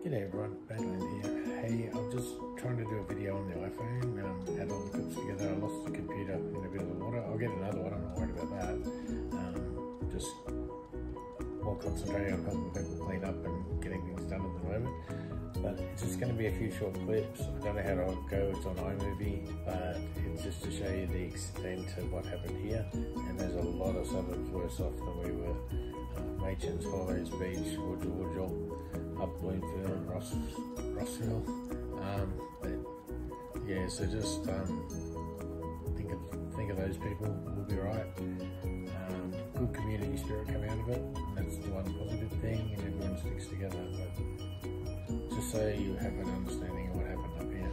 G'day everyone, Badland here. Hey, I'm just trying to do a video on the iPhone, um, add all the clips together. I lost the computer in a bit of the water. I'll get another one, I'm not worried about that. Um, just concentrating on helping people clean up and getting things done at the moment. But it's just going to be a few short clips. I don't know how to go, it's on iMovie, but it's just to show you the extent of what happened here. And there's a lot of suburbs worse off than we were. Uh, Machans, Holloways Beach, Woodville, Woodville, up Bloomfield, Ross, Rossville. Um, but yeah, so just um, think of think of those people. We'll be right. Good community spirit come out of it. That's the one positive thing, and everyone sticks together. But just so you have an understanding of what happened up here.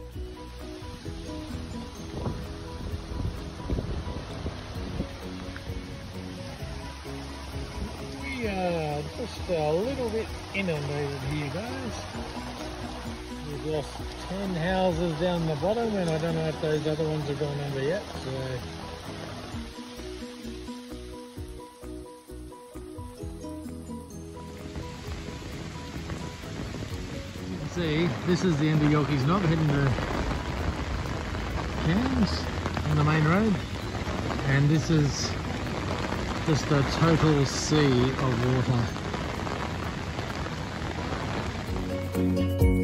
We are just a little bit inundated here, guys. We've lost 10 houses down the bottom, and I don't know if those other ones have gone under yet, so. See, this is the end of Yorkeys Knob, heading to Cairns on the main road. And this is just a total sea of water.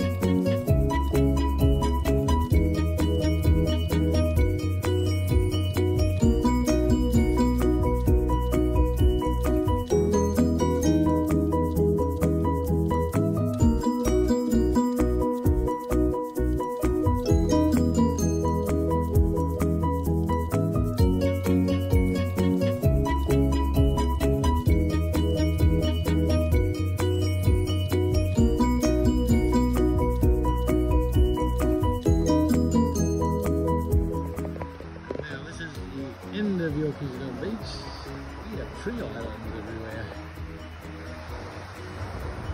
Have islands everywhere.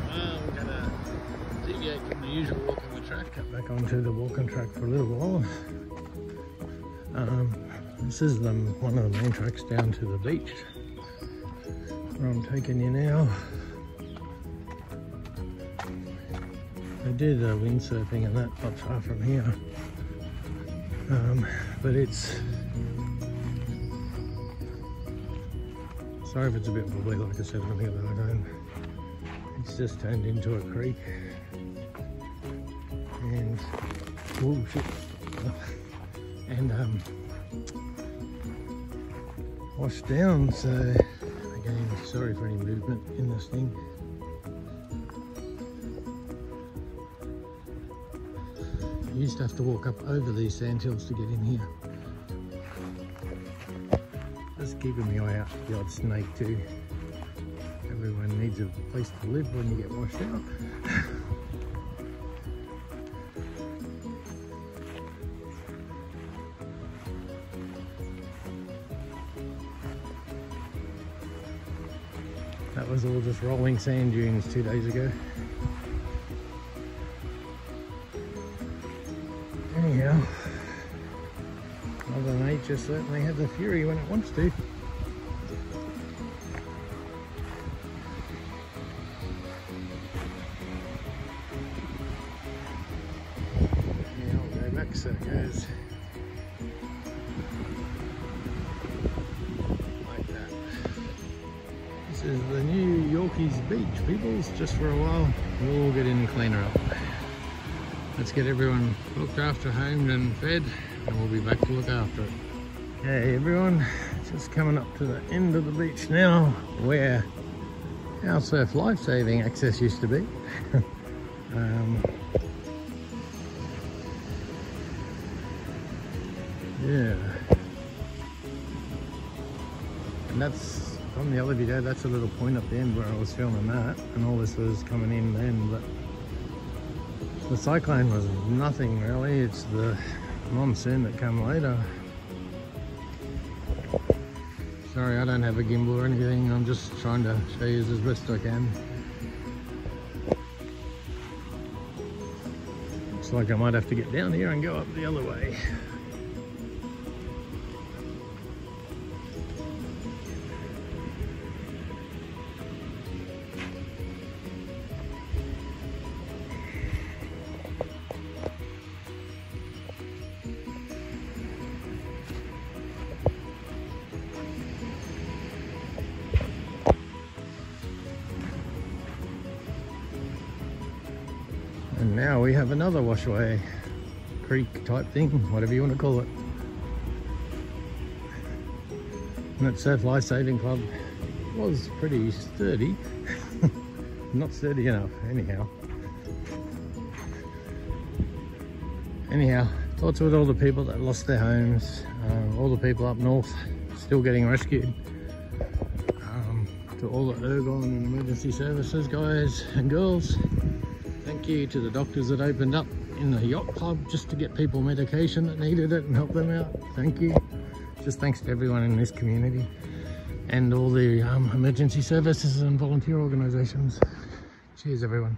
Well, we're gonna deviate from the usual walk on the track. Cut back onto the walking track for a little while. Um, this is the, one of the main tracks down to the beach. Where I'm taking you now. I did uh, windsurfing and that not far from here. Um, but it's sorry if it's a bit wobbly like I said on the other home it's just turned into a creek. And oh shit. And um washed down so again sorry for any movement in this thing. You used to have to walk up over these sandhills to get in here. Keeping the eye out for the odd snake too. Everyone needs a place to live when you get washed out. that was all just rolling sand dunes two days ago. Mother Nature certainly has a fury when it wants to. Yeah. Like that. This is the new Yorkeys Beach, peoples, just for a while. We'll get in and clean her up. Let's get everyone looked after, homed and fed, and we'll be back to look after it. Hey everyone, just coming up to the end of the beach now, where our surf lifesaving access used to be. um, yeah. And that's, from the other video, that's a little point up the end where I was filming that, and all this was coming in then, but the cyclone was nothing really, it's the monsoon that come later. Sorry, I don't have a gimbal or anything, I'm just trying to show you as best I can. Looks like I might have to get down here and go up the other way. And now we have another washaway creek type thing, whatever you want to call it. And that Surf Life Saving Club was pretty sturdy. Not sturdy enough, anyhow. Anyhow, thoughts with all the people that lost their homes, uh, all the people up north still getting rescued. Um, to all the Ergon and emergency services guys and girls. Thank you to the doctors that opened up in the yacht club just to get people medication that needed it and help them out. Thank you. Just thanks to everyone in this community and all the um, emergency services and volunteer organisations. Cheers everyone.